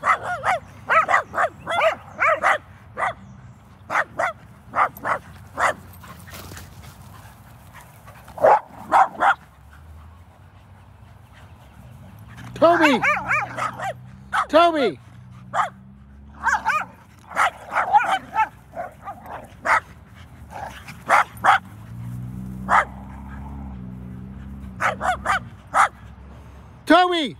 Ah! Toby! Toby! Toby!